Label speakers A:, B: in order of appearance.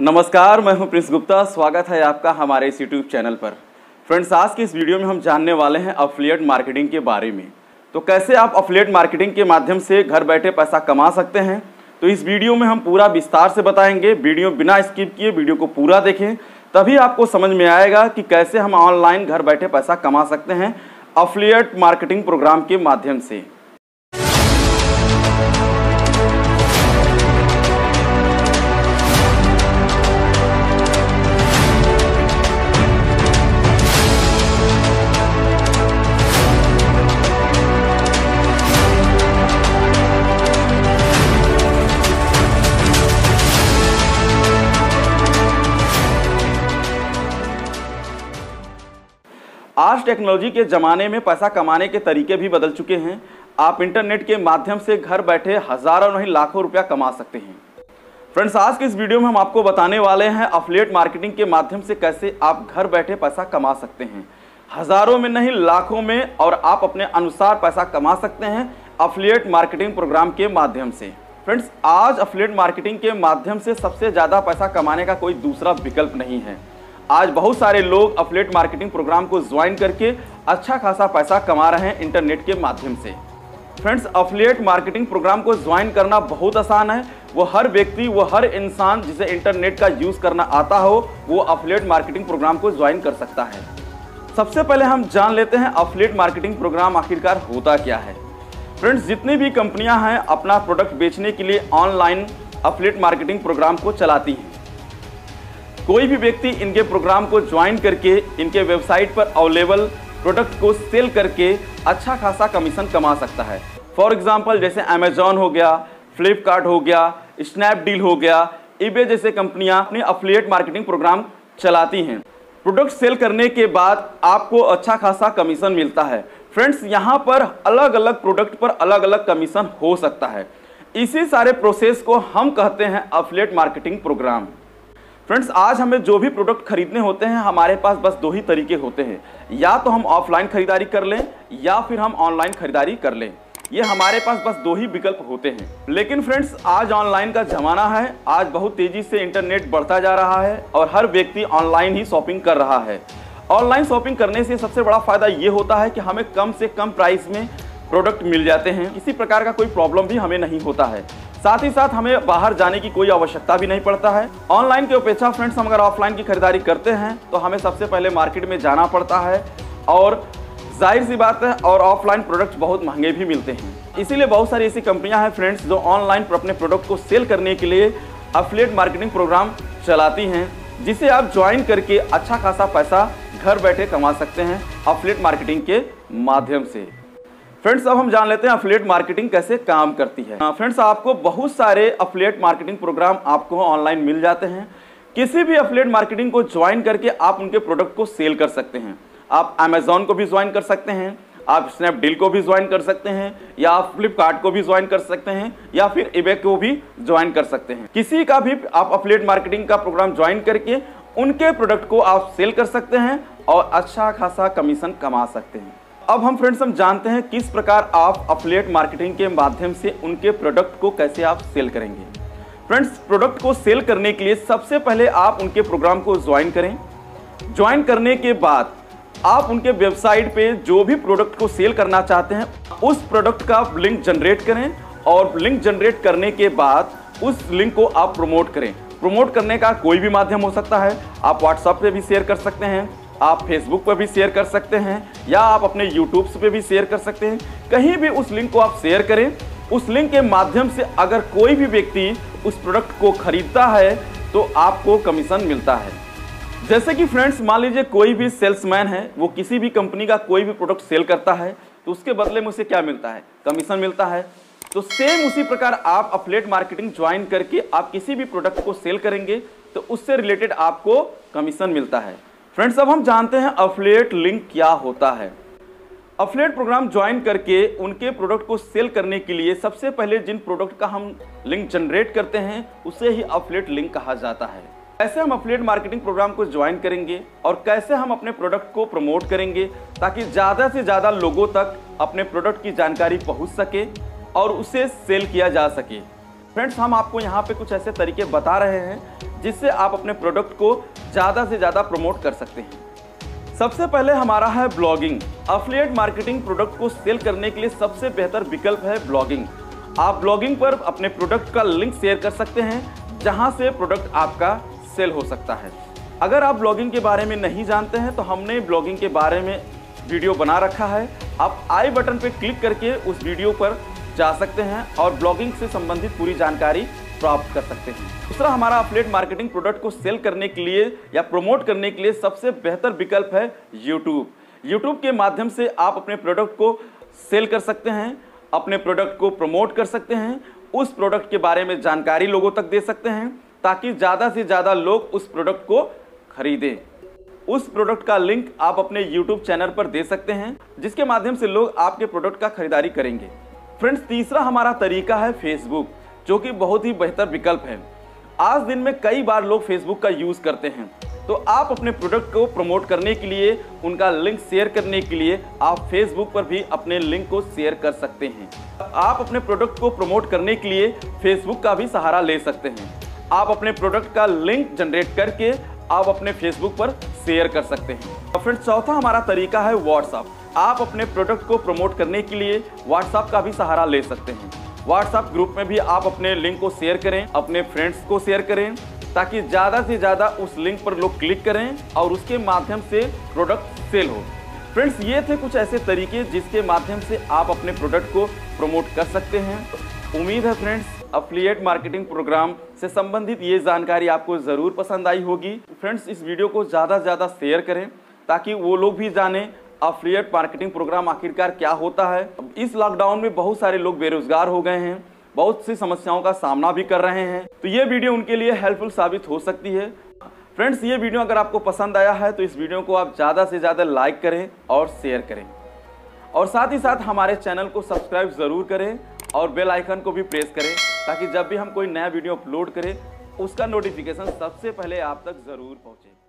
A: नमस्कार, मैं हूँ प्रिंस गुप्ता। स्वागत है आपका हमारे इस यूट्यूब चैनल पर। फ्रेंड्स, आज की इस वीडियो में हम जानने वाले हैं अफिलिएट मार्केटिंग के बारे में। तो कैसे आप अफिलिएट मार्केटिंग के माध्यम से घर बैठे पैसा कमा सकते हैं? तो इस वीडियो में हम पूरा विस्तार से बताएँगे। वीडियो बिना स्किप किए वीडियो को पूरा देखें। तभी आपको समझ में आएगा कि कैसे हम ऑनलाइन घर बैठे पैसा कमा सकते हैं अफिलिएट मार्केटिंग प्रोग्राम के माध्यम से। टेक्नोलॉजी के ज़माने में पैसा कमाने के तरीके भी बदल चुके हैं। आप इंटरनेट के माध्यम से घर बैठे हज़ारों नहीं, लाखों रुपया कमा सकते हैं। फ्रेंड्स, आज के इस वीडियो में हम आपको बताने वाले हैं अफिलिएट मार्केटिंग के माध्यम से कैसे आप घर बैठे पैसा कमा सकते हैं। हज़ारों में नहीं, लाखों में और आप अपने अनुसार पैसा कमा सकते हैं अफिलिएट मार्केटिंग प्रोग्राम के माध्यम से। फ्रेंड्स, आज अफिलिएट मार्केटिंग के माध्यम से सबसे ज़्यादा पैसा कमाने का कोई दूसरा विकल्प नहीं है। आज बहुत सारे लोग अफलेट मार्केटिंग प्रोग्राम को ज्वाइन करके अच्छा खासा पैसा कमा रहे हैं इंटरनेट के माध्यम से। फ्रेंड्स अफिलिएट मार्केटिंग प्रोग्राम को ज्वाइन करना बहुत आसान है। वो हर व्यक्ति, वो हर इंसान जिसे इंटरनेट का यूज़ करना आता हो, वो अफिलिएट मार्केटिंग प्रोग्राम को ज्वाइन कर सकता है। सबसे पहले हम जान लेते हैं अफिलिएट मार्केटिंग प्रोग्राम आखिरकार होता क्या है। फ्रेंड्स जितनी भी कंपनियाँ हैं, अपना प्रोडक्ट बेचने के लिए ऑनलाइन अफिलिएट मार्केटिंग प्रोग्राम को चलाती हैं। कोई भी व्यक्ति इनके प्रोग्राम को ज्वाइन करके, इनके वेबसाइट पर अवेलेबल प्रोडक्ट को सेल करके अच्छा खासा कमीशन कमा सकता है। फॉर एग्ज़ाम्पल जैसे अमेजोन हो गया फ्लिपकार्ट हो गया स्नैपडील हो गया ईबे जैसे कंपनियाँ अपनी अफिलिएट मार्केटिंग प्रोग्राम चलाती हैं। प्रोडक्ट सेल करने के बाद आपको अच्छा खासा कमीशन मिलता है। फ्रेंड्स, यहाँ पर अलग अलग प्रोडक्ट पर अलग अलग कमीशन हो सकता है। इसी सारे प्रोसेस को हम कहते हैं अफिलिएट मार्केटिंग प्रोग्राम फ्रेंड्स आज हमें जो भी प्रोडक्ट खरीदने होते हैं, हमारे पास बस दो ही तरीके होते हैं। या तो हम ऑफलाइन खरीदारी कर लें, या फिर हम ऑनलाइन खरीदारी कर लें। ये हमारे पास बस दो ही विकल्प होते हैं। लेकिन फ्रेंड्स आज ऑनलाइन का जमाना है, आज बहुत तेज़ी से इंटरनेट बढ़ता जा रहा है और हर व्यक्ति ऑनलाइन ही शॉपिंग कर रहा है। ऑनलाइन शॉपिंग करने से सबसे बड़ा फ़ायदा ये होता है कि हमें कम से कम प्राइस में प्रोडक्ट मिल जाते हैं। किसी प्रकार का कोई प्रॉब्लम भी हमें नहीं होता है। साथ ही साथ हमें बाहर जाने की कोई आवश्यकता भी नहीं पड़ता है। ऑनलाइन के अपेक्षा फ्रेंड्स, हम अगर ऑफलाइन की खरीदारी करते हैं तो हमें सबसे पहले मार्केट में जाना पड़ता है। और ज़ाहिर सी बात है, और ऑफलाइन प्रोडक्ट्स बहुत महँगे भी मिलते हैं। इसीलिए बहुत सारी ऐसी कंपनियाँ हैं फ्रेंड्स, जो ऑनलाइन पर अपने प्रोडक्ट को सेल करने के लिए अफिलिएट मार्केटिंग प्रोग्राम चलाती हैं, जिसे आप ज्वाइन करके अच्छा खासा पैसा घर बैठे कमा सकते हैं अफिलिएट मार्केटिंग के माध्यम से। फ्रेंड्स अब हम जान लेते हैं अफिलिएट मार्केटिंग कैसे काम करती है। फ्रेंड्स आपको बहुत सारे अफिलिएट मार्केटिंग प्रोग्राम आपको ऑनलाइन मिल जाते हैं। किसी भी अफिलिएट मार्केटिंग को ज्वाइन करके आप उनके प्रोडक्ट को सेल कर सकते हैं। आप अमेजोन को भी ज्वाइन कर सकते हैं, आप स्नैपडील को भी ज्वाइन कर सकते हैं, या आप फ्लिपकार्ट को भी ज्वाइन कर सकते हैं, या फिर इबे को भी ज्वाइन कर सकते हैं। किसी का भी आप अफिलिएट मार्केटिंग का प्रोग्राम ज्वाइन करके उनके प्रोडक्ट को आप सेल कर सकते हैं और अच्छा खासा कमीशन कमा सकते हैं। अब हम फ्रेंड्स हम जानते हैं किस प्रकार आप अपलेट मार्केटिंग के माध्यम से उनके प्रोडक्ट को कैसे आप सेल करेंगे। फ्रेंड्स प्रोडक्ट को सेल करने के लिए सबसे पहले आप उनके प्रोग्राम को ज्वाइन करें। ज्वाइन करने के बाद आप उनके वेबसाइट पे जो भी प्रोडक्ट को सेल करना चाहते हैं, उस प्रोडक्ट का लिंक जनरेट करें और लिंक जनरेट करने के बाद उस लिंक को आप प्रमोट करें। प्रमोट करने का कोई भी माध्यम हो सकता है, आप व्हाट्सएप पे भी शेयर कर सकते हैं। आप फेसबुक पर भी शेयर कर सकते हैं, या आप अपने यूट्यूब पे भी शेयर कर सकते हैं। कहीं भी उस लिंक को आप शेयर करें। उस लिंक के माध्यम से अगर कोई भी व्यक्ति उस प्रोडक्ट को खरीदता है तो आपको कमीशन मिलता है। जैसे कि फ्रेंड्स मान लीजिए कोई भी सेल्समैन है, वो किसी भी कंपनी का कोई भी प्रोडक्ट सेल करता है तो उसके बदले में उसे क्या मिलता है? कमीशन मिलता है। तो सेम उसी प्रकार आप अपलेट मार्केटिंग ज्वाइन करके आप किसी भी प्रोडक्ट को सेल करेंगे तो उससे रिलेटेड आपको कमीशन मिलता है। फ्रेंड्स अब हम जानते हैं अफलेट लिंक क्या होता है। अफलेट प्रोग्राम ज्वाइन करके उनके प्रोडक्ट को सेल करने के लिए सबसे पहले जिन प्रोडक्ट का हम लिंक जनरेट करते हैं, उसे ही अफलेट लिंक कहा जाता है। कैसे हम अफलेट मार्केटिंग प्रोग्राम को ज्वाइन करेंगे और कैसे हम अपने प्रोडक्ट को प्रमोट करेंगे ताकि ज़्यादा से ज़्यादा लोगों तक अपने प्रोडक्ट की जानकारी पहुँच सके और उसे सेल किया जा सके। फ्रेंड्स हम आपको यहाँ पे कुछ ऐसे तरीके बता रहे हैं जिससे आप अपने प्रोडक्ट को ज़्यादा से ज़्यादा प्रमोट कर सकते हैं। सबसे पहले हमारा है ब्लॉगिंग अफिलिएट मार्केटिंग प्रोडक्ट को सेल करने के लिए सबसे बेहतर विकल्प है ब्लॉगिंग आप ब्लॉगिंग पर अपने प्रोडक्ट का लिंक शेयर कर सकते हैं, जहाँ से प्रोडक्ट आपका सेल हो सकता है। अगर आप ब्लॉगिंग के बारे में नहीं जानते हैं तो हमने ब्लॉगिंग के बारे में वीडियो बना रखा है। आप आई बटन पर क्लिक करके उस वीडियो पर जा सकते हैं और ब्लॉगिंग से संबंधित पूरी जानकारी प्राप्त कर सकते हैं। दूसरा हमारा अपलेट मार्केटिंग प्रोडक्ट को सेल करने के लिए या प्रमोट करने के लिए सबसे बेहतर विकल्प है यूट्यूब यूट्यूब के माध्यम से आप अपने प्रोडक्ट को सेल कर सकते हैं, अपने प्रोडक्ट को प्रमोट कर सकते हैं, उस प्रोडक्ट के बारे में जानकारी लोगों तक दे सकते हैं, ताकि ज़्यादा से ज़्यादा लोग उस प्रोडक्ट को खरीदें। उस प्रोडक्ट का लिंक आप अपने YouTube चैनल पर दे सकते हैं, जिसके माध्यम से लोग आपके प्रोडक्ट का खरीदारी करेंगे। फ्रेंड्स तीसरा हमारा तरीका है फेसबुक जो कि बहुत ही बेहतर विकल्प है। आज दिन में कई बार लोग फेसबुक का यूज़ करते हैं। तो आप अपने प्रोडक्ट को प्रमोट करने के लिए, उनका लिंक शेयर करने के लिए, आप फेसबुक पर भी अपने लिंक को शेयर कर सकते हैं। आप अपने प्रोडक्ट को प्रमोट करने के लिए फेसबुक का भी सहारा ले सकते हैं। आप अपने प्रोडक्ट का लिंक जनरेट करके, आप अपने फेसबुक पर शेयर कर सकते हैं। और फिर चौथा हमारा तरीका है व्हाट्सअप आप अपने प्रोडक्ट को प्रमोट करने के लिए व्हाट्सएप का भी सहारा ले सकते हैं। व्हाट्सएप ग्रुप में भी आप अपने लिंक को शेयर करें, अपने फ्रेंड्स को शेयर करें, ताकि ज़्यादा से ज़्यादा उस लिंक पर लोग क्लिक करें और उसके माध्यम से प्रोडक्ट सेल हो। फ्रेंड्स ये थे कुछ ऐसे तरीके जिसके माध्यम से आप अपने प्रोडक्ट को प्रमोट कर सकते हैं। उम्मीद है फ्रेंड्स अफिलिएट मार्केटिंग प्रोग्राम से संबंधित ये जानकारी आपको ज़रूर पसंद आई होगी। फ्रेंड्स इस वीडियो को ज़्यादा से ज़्यादा शेयर करें, ताकि वो लोग भी जानें अफिलिएट मार्केटिंग प्रोग्राम आखिरकार क्या होता है? इस लॉकडाउन में बहुत सारे लोग बेरोजगार हो गए हैं, बहुत सी समस्याओं का सामना भी कर रहे हैं तो ये वीडियो उनके लिए हेल्पफुल साबित हो सकती है। फ्रेंड्स ये वीडियो अगर आपको पसंद आया है तो इस वीडियो को आप ज़्यादा से ज़्यादा लाइक करें और शेयर करें। और साथ ही साथ हमारे चैनल को सब्सक्राइब ज़रूर करें और बेल आइकन को भी प्रेस करें, ताकि जब भी हम कोई नया वीडियो अपलोड करें, उसका नोटिफिकेशन सबसे पहले आप तक ज़रूर पहुँचे।